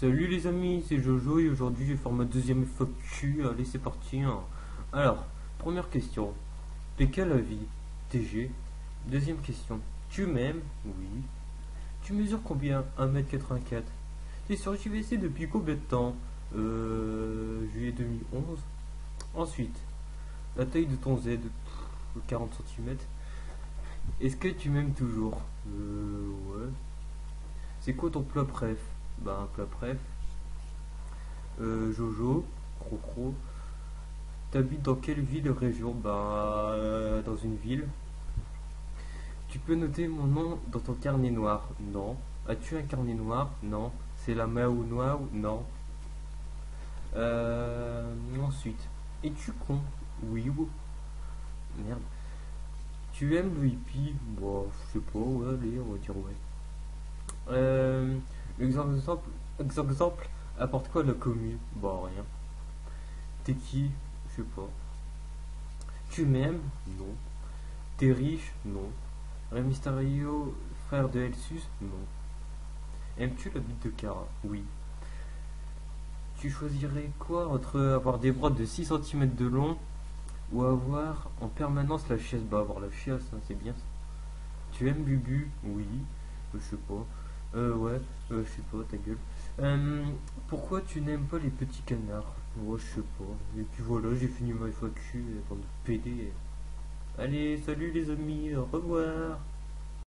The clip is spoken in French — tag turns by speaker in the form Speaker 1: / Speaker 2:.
Speaker 1: Salut les amis, c'est Jojo et aujourd'hui je vais faire ma deuxième FAQ. Allez, c'est parti. hein. Alors, première question. T'es quel avis TG. Deuxième question. Tu m'aimes? Oui. Tu mesures combien? 1m84. T'es sur JVC depuis combien de temps? Euh. Juillet 2011. Ensuite, la taille de ton Z, pff, 40 cm. Est-ce que tu m'aimes toujours? Euh. Ouais. C'est quoi ton plat préf? Bah, un plat préf. Euh, Jojo, Crocro. T'habites dans quelle ville région? Bah, euh, dans une ville. Tu peux noter mon nom dans ton carnet noir? Non. As-tu un carnet noir? Non. C'est la Mao Noire? Non. Euh, ensuite, es-tu con? Oui ou? Merde. Tu aimes le hippie? Bon, je sais pas, ouais, allez, on va dire ouais. Euh, exemple, exemple, apporte quoi la commune Bon, rien. T'es qui? Je sais pas. Tu m'aimes? Non. T'es riche? Non. Rey Mysterio, frère de Elsus? Non. Aimes-tu la bite de Cara Oui. Tu choisirais quoi entre avoir des bras de 6 cm de long ou avoir en permanence la chiasse? Bah, avoir la chiasse, hein, c'est bien ça. Tu aimes Bubu? Oui. Je sais pas. Euh, ouais, euh, je sais pas, ta gueule. Euh, pourquoi tu n'aimes pas les petits canards? Ouais, je sais pas. Et puis voilà, j'ai fini ma FAQ, bande de PD. Allez, salut les amis, au revoir